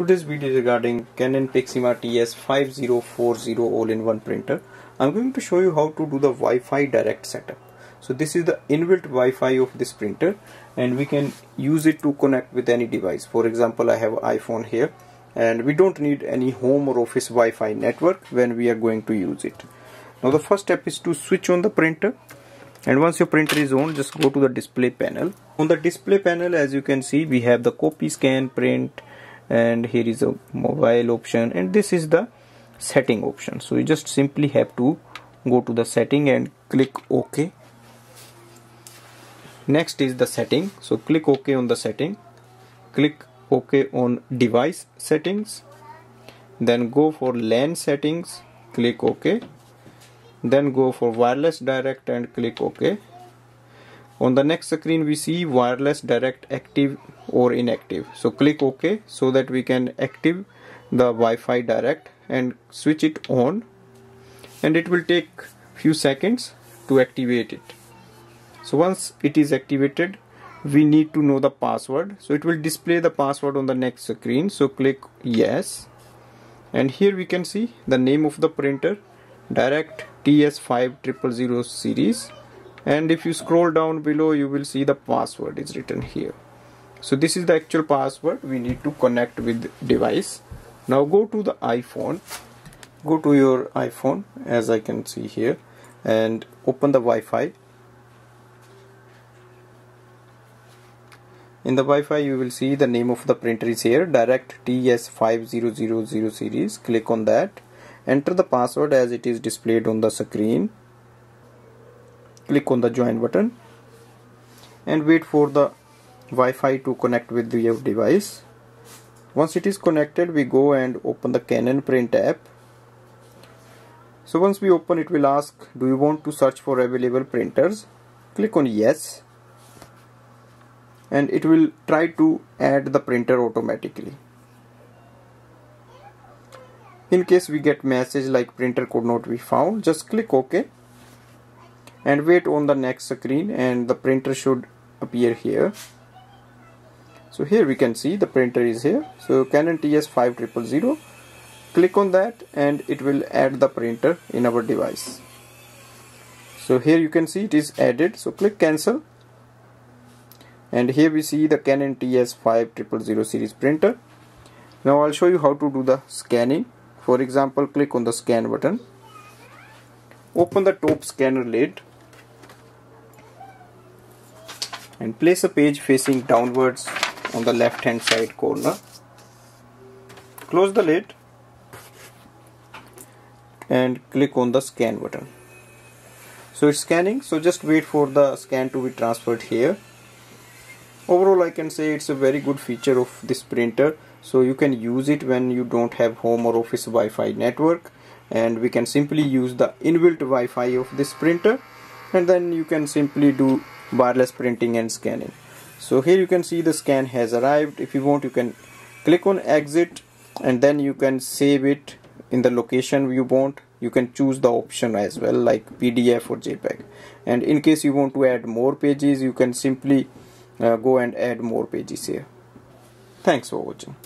Today's video is regarding Canon Pixma TS5040 all-in-one printer. I'm going to show you how to do the Wi-Fi direct setup. So this is the inbuilt Wi-Fi of this printer and we can use it to connect with any device. For example, I have iPhone here and we don't need any home or office Wi-Fi network when we are going to use it. Now the first step is to switch on the printer and once your printer is on just go to the display panel. On the display panel as you can see we have the copy scan print and here is a mobile option and this is the setting option. So you just simply have to go to the setting and click ok. Next is the setting. So click ok on the setting. Click ok on device settings. Then go for LAN settings. Click ok. Then go for wireless direct and click ok on the next screen we see wireless direct active or inactive. So click ok so that we can active the Wi-Fi direct and switch it on. And it will take few seconds to activate it. So once it is activated we need to know the password. So it will display the password on the next screen. So click yes. And here we can see the name of the printer direct ts5000 series and if you scroll down below you will see the password is written here. So this is the actual password we need to connect with device. Now go to the iphone. Go to your iphone as i can see here and open the wi-fi. In the Wi-Fi you will see the name of the printer is here direct TS5000 series. Click on that. Enter the password as it is displayed on the screen click on the join button and wait for the Wi-Fi to connect with your device. Once it is connected we go and open the Canon print app. So once we open it will ask do you want to search for available printers? Click on yes. And it will try to add the printer automatically. In case we get message like printer could not be found just click ok and wait on the next screen and the printer should appear here. So here we can see the printer is here. So Canon TS5000 click on that and it will add the printer in our device. So here you can see it is added. So click cancel. And here we see the Canon TS5000 series printer. Now I'll show you how to do the scanning. For example click on the scan button. Open the top scanner lid and place a page facing downwards on the left hand side corner. Close the lid and click on the scan button. So it's scanning. So just wait for the scan to be transferred here. Overall I can say it's a very good feature of this printer. So you can use it when you don't have home or office Wi-Fi network. And we can simply use the inbuilt Wi-Fi of this printer. And then you can simply do wireless printing and scanning. So here you can see the scan has arrived. If you want you can click on exit and then you can save it in the location you want. You can choose the option as well like PDF or JPEG. And in case you want to add more pages you can simply uh, go and add more pages here. Thanks for watching